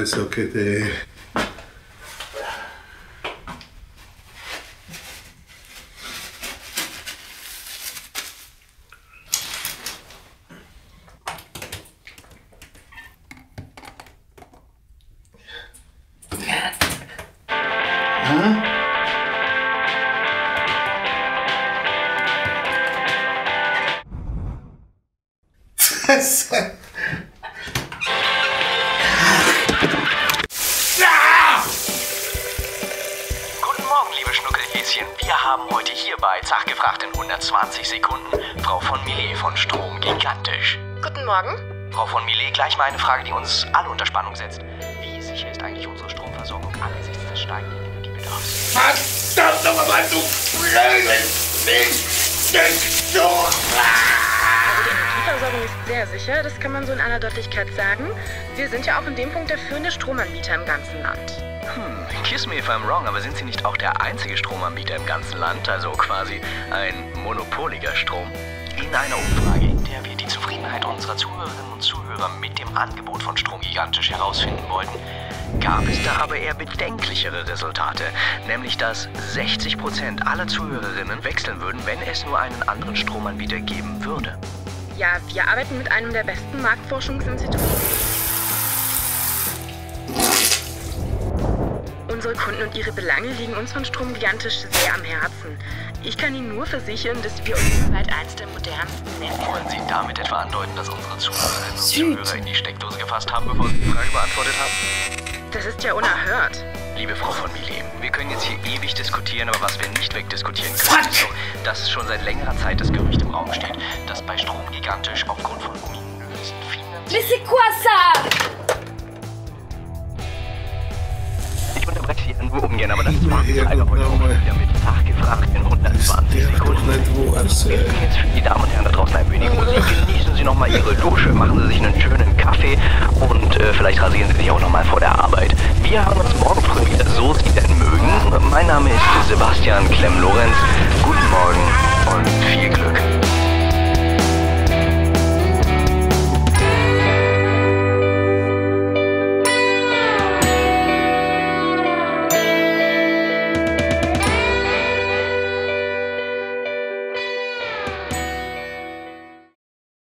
so che te... Guten haben heute hier bei Zach gefragt in 120 Sekunden Frau von Millet von Strom gigantisch. Guten Morgen. Frau von Millet, gleich mal eine Frage, die uns alle unter Spannung setzt. Wie sicher ist eigentlich unsere Stromversorgung angesichts des steigenden Energiebedarfs? Verdammt nochmal, du blödes Milchstück! Also die Energieversorgung ist sehr sicher, das kann man so in aller Deutlichkeit sagen. Wir sind ja auch in dem Punkt der führende Stromanbieter im ganzen Land. Hm, kiss me if I'm wrong, aber sind Sie nicht auch der einzige Stromanbieter im ganzen Land? Also quasi ein monopoliger Strom? In einer Umfrage, in der wir die Zufriedenheit unserer Zuhörerinnen und Zuhörer mit dem Angebot von Strom gigantisch herausfinden wollten, gab es da aber eher bedenklichere Resultate. Nämlich, dass 60% aller Zuhörerinnen wechseln würden, wenn es nur einen anderen Stromanbieter geben würde. Ja, wir arbeiten mit einem der besten Marktforschungsinstitute. Unsere Kunden und ihre Belange liegen uns von Strom gigantisch sehr am Herzen. Ich kann Ihnen nur versichern, dass wir uns bald eins der modernsten Netze Wollen Sie damit etwa andeuten, dass unsere Zuhörerinnen und Zuhörer in die Steckdose gefasst haben, bevor Sie die Frage beantwortet haben? Das ist ja unerhört. Liebe Frau von Millet, wir können jetzt hier ewig diskutieren, aber was wir nicht wegdiskutieren können, ist doch, dass schon seit längerer Zeit das Gerücht im Raum steht, dass bei Strom gigantisch aufgrund von ominösen finanziellen... Sie nur ungern, aber das war's leider heute auch wieder mit Fachgefragt in 120 Der doch Sekunden. jetzt für die Damen und Herren da draußen ein wenig Musik. Genießen Sie nochmal Ihre Dusche, machen Sie sich einen schönen Kaffee und äh, vielleicht rasieren Sie sich auch nochmal vor der Arbeit. Wir hören uns morgen früh wieder, so Sie denn mögen. Mein Name ist Sebastian Klemm-Lorenz. Guten